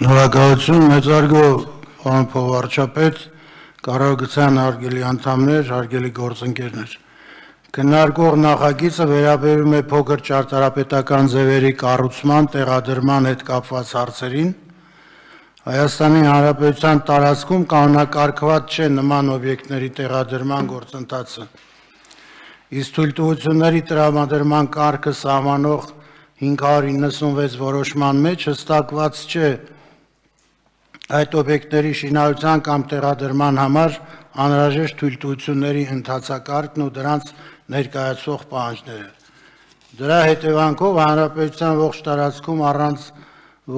Շնորհակալություն, մեծարգո պարոն փոխվարչապետ, կառավարության հարգելի անդամներ, հարգելի գործընկերներ։ Քննարկող նախագիծը վերաբերում է փոքր ճարտարապետական ձևերի կառուցման, տեղադրման հետ կապված հարցերին։ Հայաստանի Հանրապետության տարածքում կանոնակարգված չէ նման օբյեկտների տեղադրման գործընթացը։ Իսկ թույլտվությունների տրամադրման կարգը սահմանող 596 որոշման մեջ հստակված չէ այդ օբյեկտների շինարարության կամ տեղադրման համար անհրաժեշտ թույլտվությունների ընթացակարգն ու դրանց ներկայացող պահանջները։ Դրա հետևանքով հանրապետության ողջ տարածքում առանց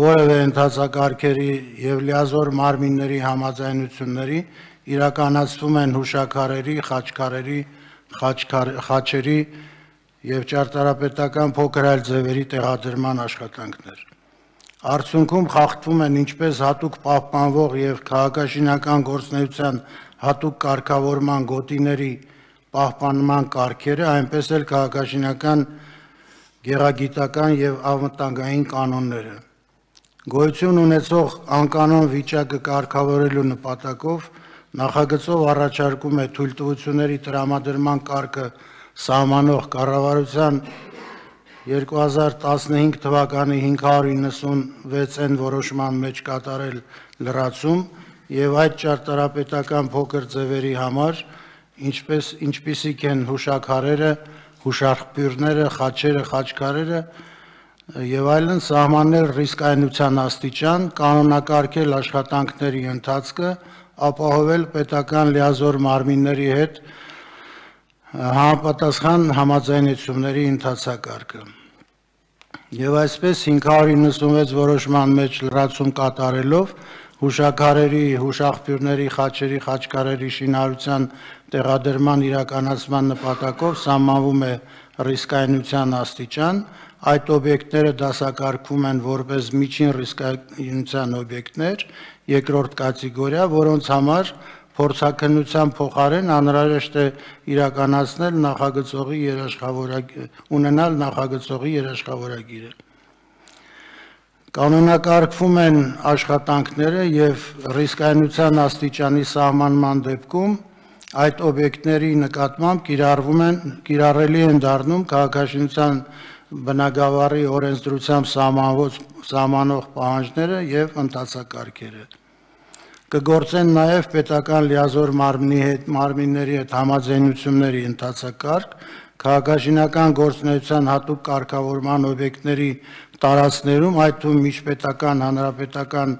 որևէ ընթացակարգերի եւ լիազոր մարմինների համաձայնությունների իրականացվում են հուշակարերի, խաչքարերի, խաչերի եւ ճարտարապետական փոքր այլ ձևերի տեղադրման աշխատանքներ։ Արդյունքում խախտվում են ինչպես հատուկ պահպանվող եւ քաղաքաշինական գործնեության հատուկ կարգավորման գոտիների պահպանման կարգերը, այնպես էլ քաղաքաշինական գեղագիտական եւ անվտանգային կանոնները։ Գոյություն ունեցող անկանոն վիճակը կարգավորելու նպատակով նախագծով առաջարկում է թույլտվությունների տրամադրման կարգը սահմանող կառավարության 2015 թվականի 596-ն որոշման մեջ կատարել լրացում եւ այդ ճարտարապետական փոքր ձևերի համար, ինչպես ինչպիսիք են հուշակարերը, հուշարխբյուրները, խաչերը, խաչքարերը եւ այլն սահմանել ռիսկայնության աստիճան, կանոնակարգել աշխատանքների ընթացքը, ապահովել պետական լիազոր մարմինների հետ համապատասխան համաձայնությունների ընթացակարգը։ Եվ այսպես 596 որոշման մեջ լրացում կատարելով հուշակարերի, հուշաղբյուրների, խաչերի, խաչքարերի շինարարության տեղադրման իրականացման նպատակով սահմանվում է ռիսկայնության աստիճան, այդ օբյեկտները դասակարգվում են որպես միջին ռիսկայնության օբյեկտներ, երկրորդ կատեգորիա, որոնց համար փորձակնության փոխարեն անհրաժեշտ է իրականացնել նախագծողի երաշխավորագիր ունենալ նախագծողի երաշխավորագիրը կանոնակարգվում են աշխատանքները եւ ռիսկայնության աստիճանի սահմանման դեպքում այդ օբյեկտների նկատմամբ կիրառվում են կիրառելի են դառնում քաղաքաշինության բնագավառի օրենսդրությամբ սահմանված սահմանող պահանջները եւ ընթացակարգերը կգործեն նաև պետական լիազոր մարմնի հետ մարմինների հետ համաձայնությունների ընթացակարգ, քաղաքաշինական գործունեության հատուկ կարգավորման օբյեկտների տարածներում, այդ թվում միջպետական, հանրապետական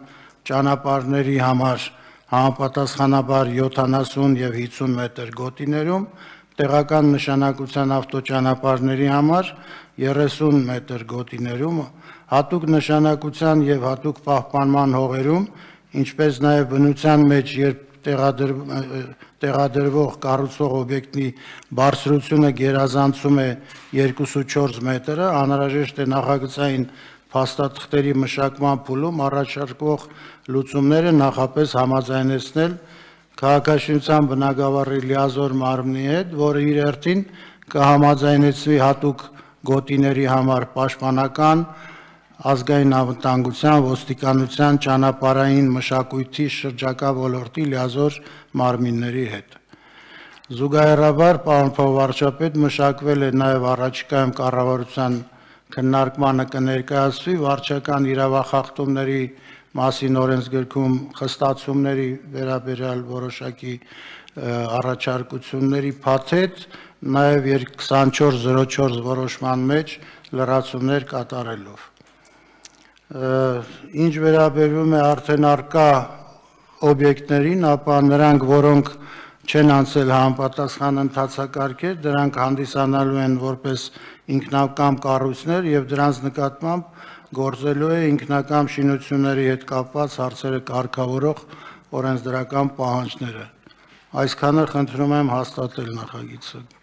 ճանապարհների համար համապատասխանաբար 70 եւ 50 մետր գոտիներում, տեղական նշանակության ավտոճանապարհների համար 30 մետր գոտիներում, հատուկ նշանակության եւ հատուկ պահպանման հողերում ինչպես նաև բնության մեջ երբ տեղադրվող կառուցող օբյեկտի բարձրությունը գերազանցում է 2.4 մետրը, անհրաժեշտ է նախագծային փաստաթղթերի մշակման փուլում առաջարկվող լուծումները նախապես համաձայնեցնել քաղաքաշինության բնագավառի լիազոր մարմնի հետ, որը իր հերթին կհամաձայնեցվի հատուկ գոտիների համար պաշտպանական ազգային անվտանգության, ոստիկանության, ճանապարհային մշակույթի շրջակա ոլորտի լիազոր մարմինների հետ։ Զուգահեռաբար, պարոն փոխվարչապետ, մշակվել է նաև առաջիկայում կառավարության քննարկմանը կներկայացվի վարչական իրավախախտումների մասին օրենսգրքում խստացումների վերաբերյալ որոշակի առաջարկությունների փաթեթ, նաև 2404 որոշման մեջ լրացումներ կատարելով ինչ վերաբերվում է արդեն արկա օբյեկտներին, ապա նրանք, որոնք չեն անցել համապատասխան ընթացակարգեր, դրանք հանդիսանալու են որպես ինքնակամ կառույցներ եւ դրանց նկատմամբ գործելու է ինքնակամ շինությունների հետ կապված հարցերը կարգավորող օրենսդրական պահանջները։ Այսքանը խնդրում եմ հաստատել նախագիծը։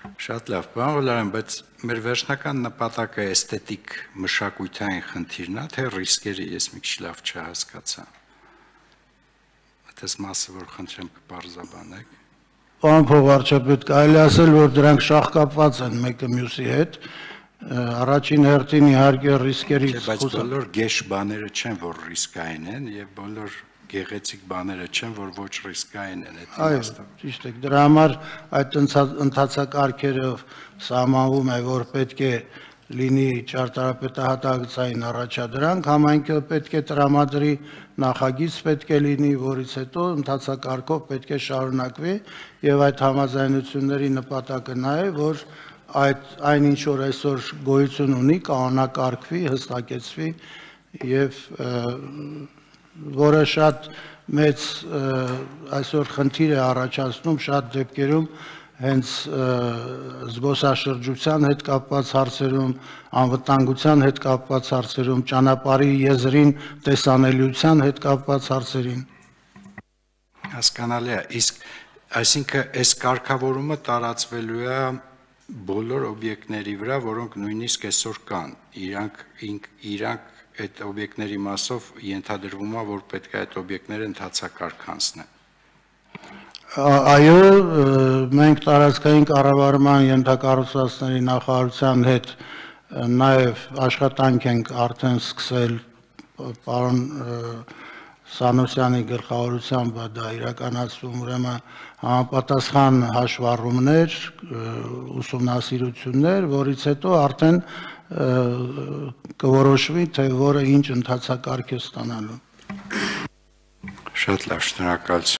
Շատ լավ, պարոն Ղուլարյան, բայց մեր վերջնական նպատակը էսթետիկ մշակութային խնդիրն է, թե ռիսկերը ես մի քիչ լավ չհասկացա։ Այդպես մասը որ խնդրեմ կբարձաբանեք։ Պարոն փոխվարչապետ, կարելի ասել, որ դրանք շահկապված են մեկը մյուսի հետ Առաջին հերթին իհարկե ռիսկերից Չէ, բայց բոլոր գեշ բաները չեն, որ ռիսկային են եւ բոլոր գեղեցիկ բաները չեն, որ ոչ ռիսկային են այդ Այո, իմաստով։ ճիշտ է։ Դրա համար այդ ընթացա- ընթացակարգերով սահմանվում է, որ պետք է լինի ճարտարապետահատակցային առաջադրանք, համայնքը պետք է տրամադրի նախագիծ պետք է լինի, որից հետո ընթացակարգով պետք է շարունակվի եւ այդ համաձայնությունների նպատակը նա է, որ այդ այնինչ որ այսօր գոյություն ունի, կանոնակարգվի, հստակեցվի եւ որը շատ մեծ այսօր խնդիր է առաջացնում շատ դեպքերում հենց զբոսաշրջության հետ կապված հարցերում, անվտանգության հետ կապված հարցերում, ճանապարհի եզրին տեսանելիության հետ կապված հարցերին։ Հասկանալի է, իսկ այսինքն այս կարգավորումը տարածվելու է բոլոր օբյեկտների վրա, որոնք նույնիսկ այսօր կան։ Իրանք իրանք այդ օբյեկտների մասով ենթադրվում է, որ պետք է այդ օբյեկտները ընդհանցակարգ անցնեն։ Ա- Այո, մենք տարածքային կառավարման ենթակառուցվածքների նախարարության հետ նաև աշխատանք ենք արդեն սկսել պարոն ը, Սանոսյանի գլխավորությամբ դա իրականացվում ուրեմն համապատասխան հաշվառումներ, ուսումնասիրություններ, որից հետո արդեն կորոշվի թե որը ինչ ընթացակարգ է ստանալու։ Շատ լավ, շնորհակալություն։